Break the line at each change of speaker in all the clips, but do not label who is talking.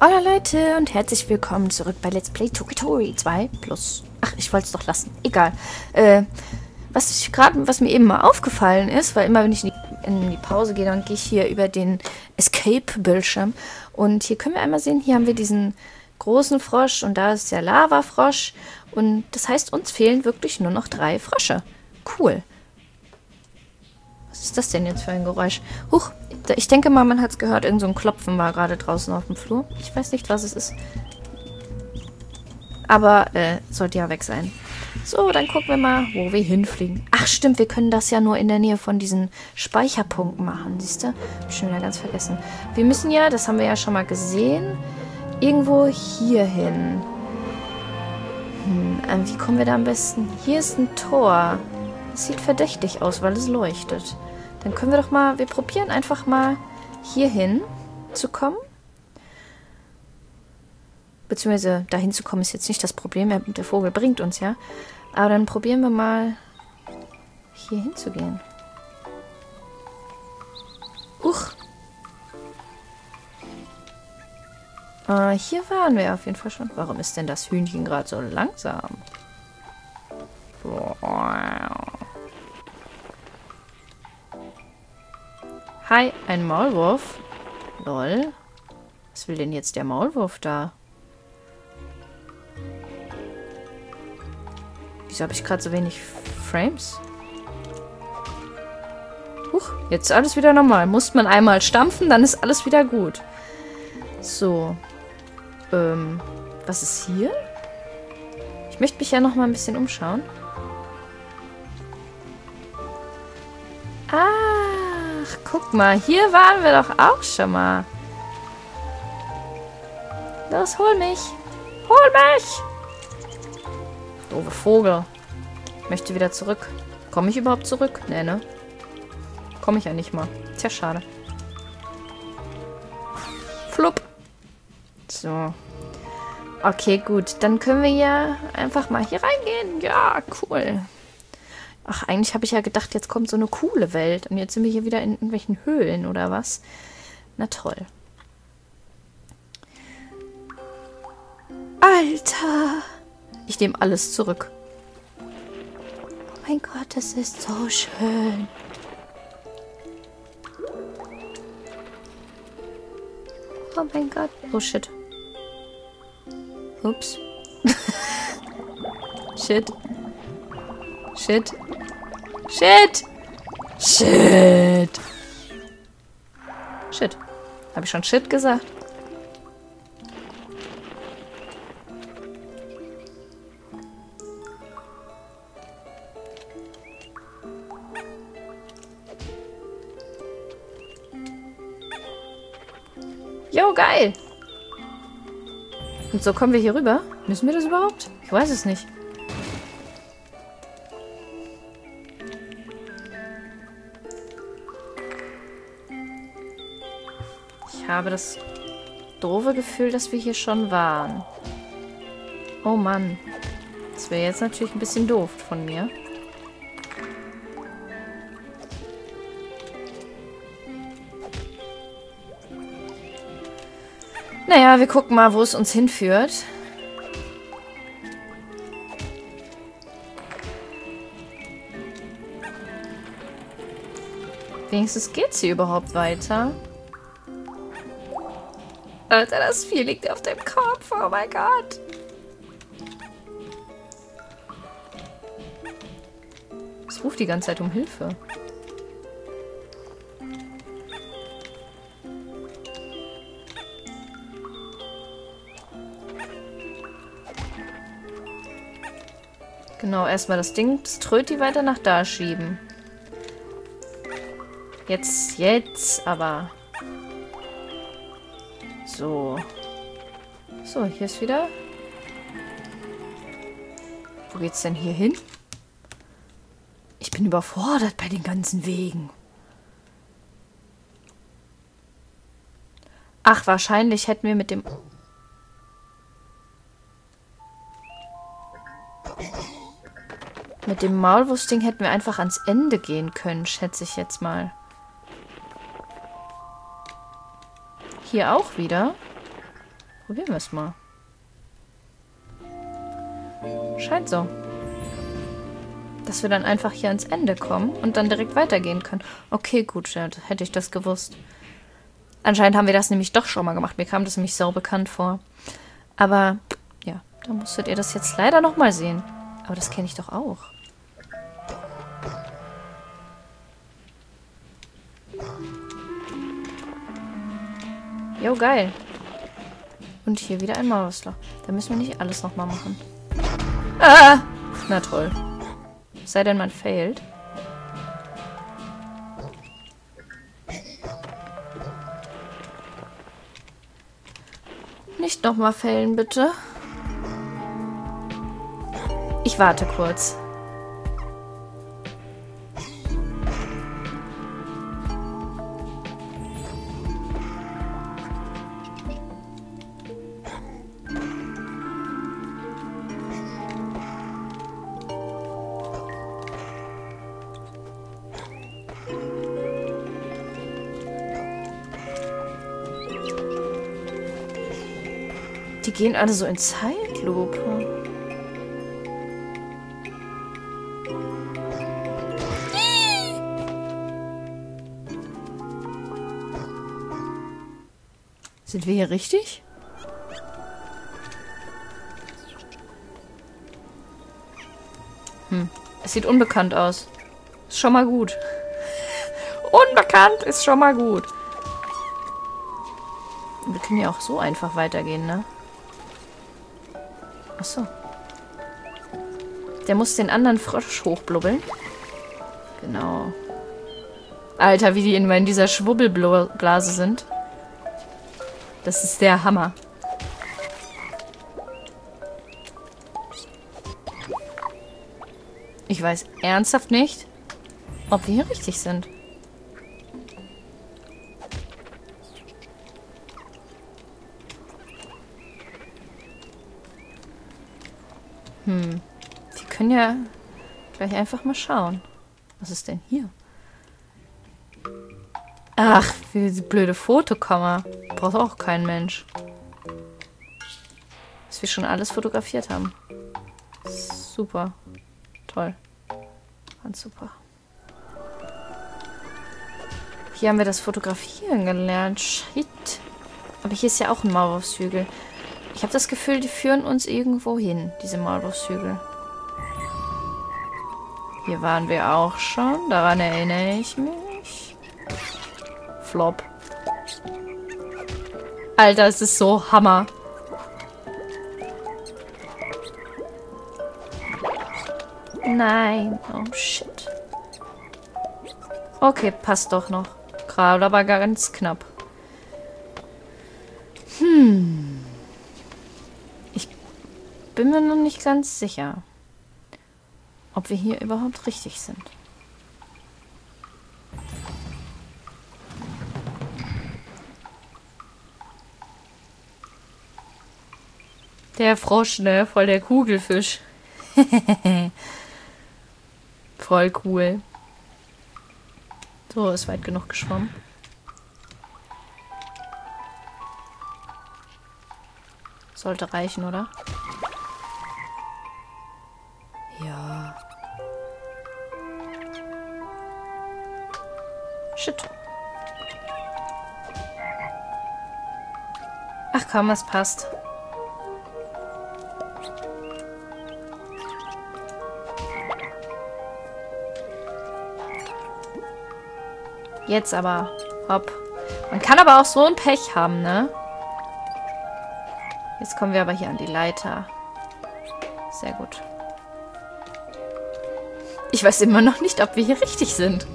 Hallo Leute und herzlich willkommen zurück bei Let's Play Tokitori 2 Plus. Ach, ich wollte es doch lassen. Egal. Äh, was ich gerade, was mir eben mal aufgefallen ist, weil immer wenn ich in die, in die Pause gehe, dann gehe ich hier über den Escape-Bildschirm. Und hier können wir einmal sehen, hier haben wir diesen großen Frosch und da ist der Lava-Frosch. Und das heißt, uns fehlen wirklich nur noch drei Frösche. Cool. Was ist das denn jetzt für ein Geräusch? Huch, ich denke mal, man hat es gehört. Irgend so ein Klopfen war gerade draußen auf dem Flur. Ich weiß nicht, was es ist. Aber, äh, sollte ja weg sein. So, dann gucken wir mal, wo wir hinfliegen. Ach, stimmt, wir können das ja nur in der Nähe von diesen Speicherpunkten machen. Siehst du? Hab schon wieder ganz vergessen. Wir müssen ja, das haben wir ja schon mal gesehen, irgendwo hier hin. Hm, äh, wie kommen wir da am besten? Hier ist ein Tor. Das sieht verdächtig aus, weil es leuchtet. Dann können wir doch mal, wir probieren einfach mal hier hin zu kommen. Beziehungsweise dahin zu kommen ist jetzt nicht das Problem. Der Vogel bringt uns ja. Aber dann probieren wir mal hier hinzugehen. Uch. Äh, hier waren wir auf jeden Fall schon. Warum ist denn das Hühnchen gerade so langsam? Hi, ein Maulwurf. Lol. Was will denn jetzt der Maulwurf da? Wieso habe ich gerade so wenig Frames? Huch, jetzt alles wieder normal. Muss man einmal stampfen, dann ist alles wieder gut. So. Ähm, was ist hier? Ich möchte mich ja noch mal ein bisschen umschauen. Guck mal. Hier waren wir doch auch schon mal. Los, hol mich. Hol mich. Doofe Vogel. Möchte wieder zurück. Komme ich überhaupt zurück? Nee, ne? Komme ich ja nicht mal. Tja, schade. Flupp. So. Okay, gut. Dann können wir ja einfach mal hier reingehen. Ja, cool. Ach, eigentlich habe ich ja gedacht, jetzt kommt so eine coole Welt. Und jetzt sind wir hier wieder in irgendwelchen Höhlen oder was. Na toll. Alter! Ich nehme alles zurück. Oh mein Gott, das ist so schön. Oh mein Gott. Oh shit. Ups. shit. Shit. Shit. Shit. Shit. Habe ich schon Shit gesagt? Jo, geil. Und so kommen wir hier rüber. Müssen wir das überhaupt? Ich weiß es nicht. Habe das doofe Gefühl, dass wir hier schon waren. Oh Mann. Das wäre jetzt natürlich ein bisschen doof von mir. Naja, wir gucken mal, wo es uns hinführt. Wenigstens geht's hier überhaupt weiter. Alter, das Vieh liegt auf dem Kopf. Oh mein Gott. Es ruft die ganze Zeit um Hilfe. Genau, erstmal das Ding, das Tröti weiter nach da schieben. Jetzt, jetzt, aber... So. So, hier ist wieder... Wo geht's denn hier hin? Ich bin überfordert bei den ganzen Wegen. Ach, wahrscheinlich hätten wir mit dem... Mit dem Maulwurfsding hätten wir einfach ans Ende gehen können, schätze ich jetzt mal. Hier auch wieder. Probieren wir es mal. Scheint so. Dass wir dann einfach hier ans Ende kommen und dann direkt weitergehen können. Okay, gut, ja, hätte ich das gewusst. Anscheinend haben wir das nämlich doch schon mal gemacht. Mir kam das nämlich so bekannt vor. Aber, ja, da musstet ihr das jetzt leider nochmal sehen. Aber das kenne ich doch auch. Jo, geil. Und hier wieder ein Mausloch. Da müssen wir nicht alles nochmal machen. Ah! Na toll. Sei denn, man failt. Nicht nochmal fällen, bitte. Ich warte kurz. Gehen alle so in Zeitlupe. Sind wir hier richtig? Hm. Es sieht unbekannt aus. Ist schon mal gut. Unbekannt ist schon mal gut. Wir können ja auch so einfach weitergehen, ne? Achso. Der muss den anderen Frosch hochblubbeln. Genau. Alter, wie die immer in dieser Schwubbelblase sind. Das ist der Hammer. Ich weiß ernsthaft nicht, ob wir hier richtig sind. Hm. Wir können ja gleich einfach mal schauen. Was ist denn hier? Ach, wie diese blöde Fotokammer. Braucht auch kein Mensch. Dass wir schon alles fotografiert haben. Super. Toll. Ganz super. Hier haben wir das Fotografieren gelernt. Shit. Aber hier ist ja auch ein Maulwurfshügel. Ich habe das Gefühl, die führen uns irgendwo hin, diese Maulwurfshügel. Hier waren wir auch schon. Daran erinnere ich mich. Flop. Alter, es ist so Hammer. Nein. Oh, shit. Okay, passt doch noch. Gerade aber ganz knapp. Hm bin mir noch nicht ganz sicher, ob wir hier überhaupt richtig sind. Der Frosch, ne? Voll der Kugelfisch. Voll cool. So, ist weit genug geschwommen. Sollte reichen, oder? Shit. Ach komm, es passt. Jetzt aber. Hopp. Man kann aber auch so ein Pech haben, ne? Jetzt kommen wir aber hier an die Leiter. Sehr gut. Ich weiß immer noch nicht, ob wir hier richtig sind.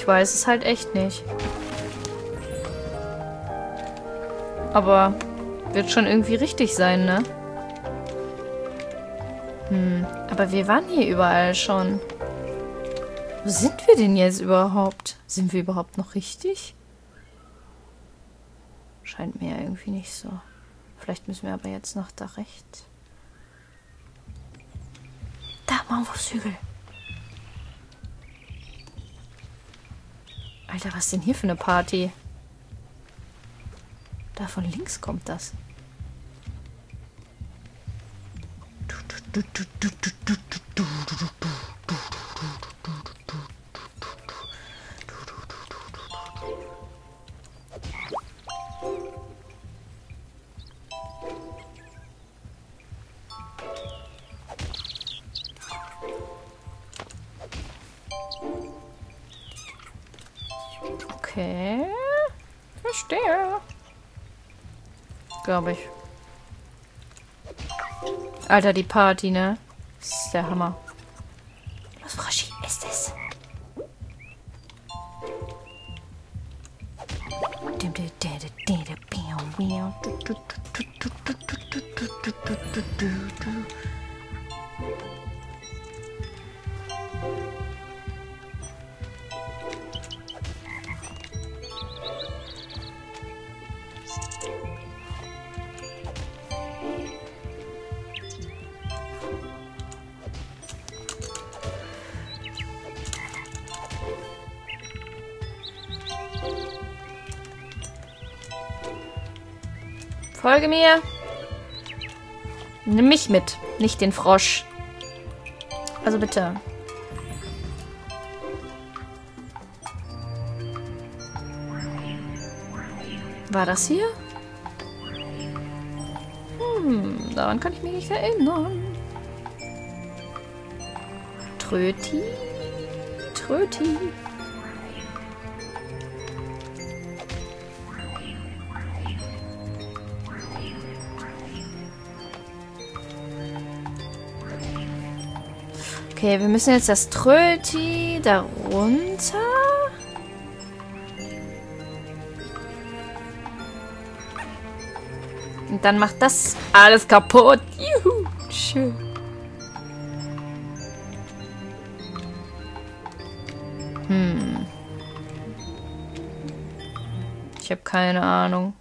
Ich weiß es halt echt nicht. Aber wird schon irgendwie richtig sein, ne? Hm, aber wir waren hier überall schon. Wo sind wir denn jetzt überhaupt? Sind wir überhaupt noch richtig? Scheint mir ja irgendwie nicht so. Vielleicht müssen wir aber jetzt noch da rechts. Da, Maulwurfshügel. Alter, was ist denn hier für eine Party? Da von links kommt das. Okay. Verstehe. Glaube ich. Alter, die Party, ne? Das ist der Hammer. Folge mir. Nimm mich mit, nicht den Frosch. Also bitte. War das hier? Hm, daran kann ich mich nicht erinnern. Tröti? Tröti. Okay, wir müssen jetzt das Tröti da runter. Und dann macht das alles kaputt. Juhu, schön. Hm. Ich habe keine Ahnung.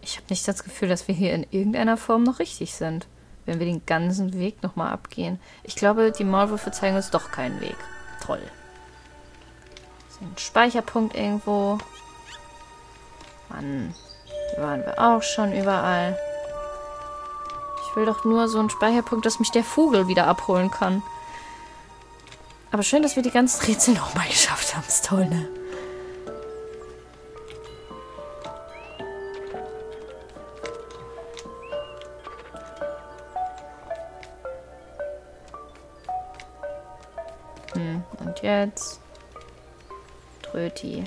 Ich habe nicht das Gefühl, dass wir hier in irgendeiner Form noch richtig sind wenn wir den ganzen Weg nochmal abgehen. Ich glaube, die Maulwürfe zeigen uns doch keinen Weg. Toll. Ist ein Speicherpunkt irgendwo. Mann, hier waren wir auch schon überall. Ich will doch nur so einen Speicherpunkt, dass mich der Vogel wieder abholen kann. Aber schön, dass wir die ganzen Rätsel nochmal geschafft haben. Ist toll, ne? Jetzt? Tröti.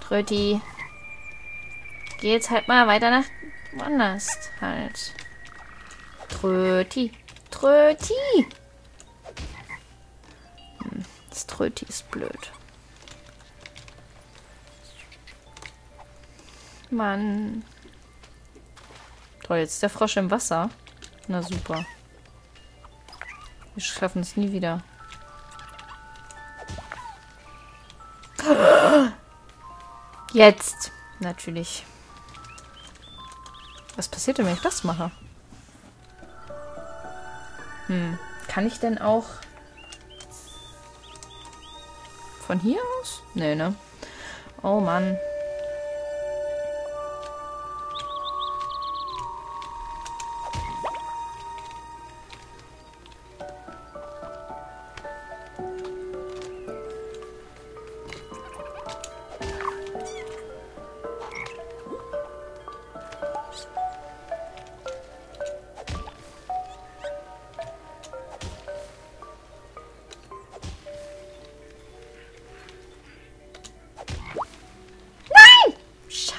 Tröti. Geh jetzt halt mal weiter nach woanders halt. Tröti. Tröti. Tröti ist blöd. Mann. Toll, jetzt ist der Frosch im Wasser. Na super. Wir schaffen es nie wieder. Jetzt. Natürlich. Was passiert denn, wenn ich das mache? Hm. Kann ich denn auch von hier aus? Nee, ne? Oh Mann.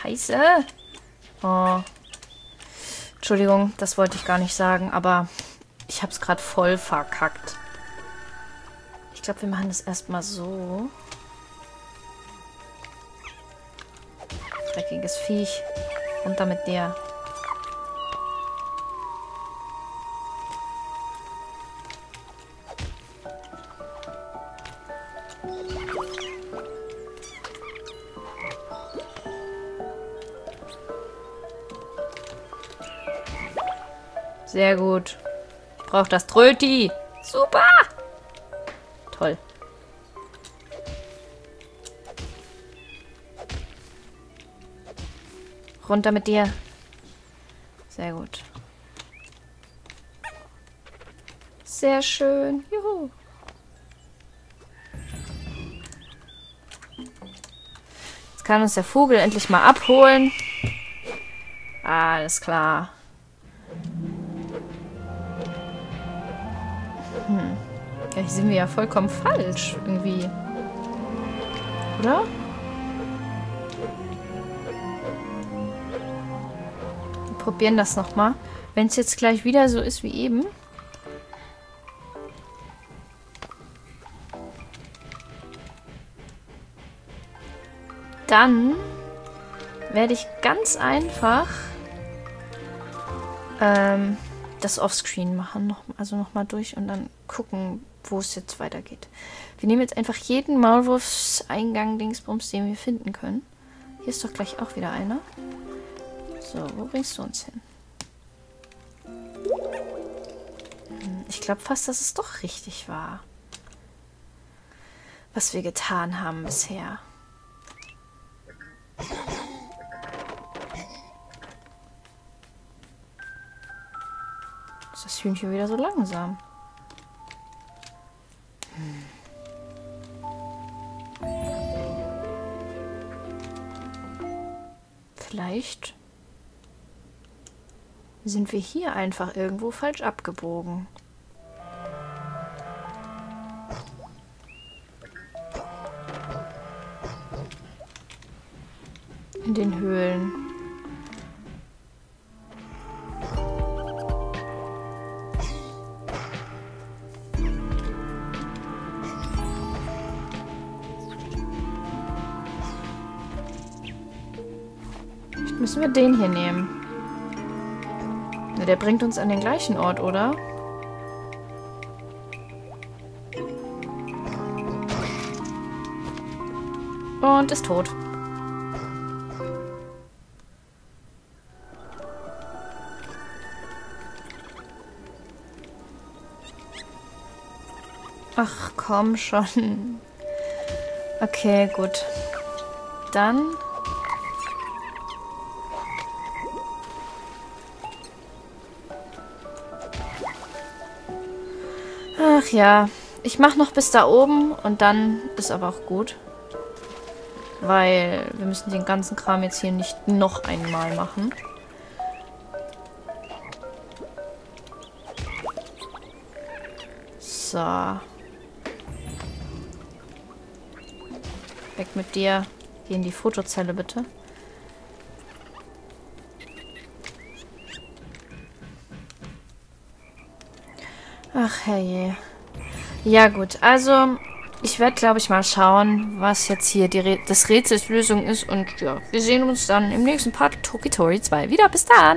Scheiße. Oh. Entschuldigung, das wollte ich gar nicht sagen, aber ich habe es gerade voll verkackt. Ich glaube, wir machen das erstmal so. Dreckiges Viech. Runter mit dir. Sehr gut. Ich brauche das Tröti. Super. Toll. Runter mit dir. Sehr gut. Sehr schön. Juhu. Jetzt kann uns der Vogel endlich mal abholen. Alles klar. Hm. Ja, hier sind wir ja vollkommen falsch irgendwie. Oder? Wir probieren das nochmal. Wenn es jetzt gleich wieder so ist wie eben. Dann werde ich ganz einfach ähm, das Offscreen machen, noch, also nochmal durch und dann gucken, wo es jetzt weitergeht. Wir nehmen jetzt einfach jeden Maulwurfseingang Dingsbums, den wir finden können. Hier ist doch gleich auch wieder einer. So, wo bringst du uns hin? Hm, ich glaube fast, dass es doch richtig war. Was wir getan haben bisher. Hühnchen wieder so langsam? Vielleicht sind wir hier einfach irgendwo falsch abgebogen. In den Höhlen. Wir den hier nehmen. der bringt uns an den gleichen Ort, oder? Und ist tot. Ach, komm schon. Okay, gut. Dann Ach ja, ich mache noch bis da oben und dann ist aber auch gut. Weil wir müssen den ganzen Kram jetzt hier nicht noch einmal machen. So. Weg mit dir. Geh in die Fotozelle bitte. Ach, herrje. Ja gut, also ich werde, glaube ich, mal schauen, was jetzt hier die Rä das Rätselslösung ist. Und ja, wir sehen uns dann im nächsten Part Tokitori 2 wieder. Bis dann!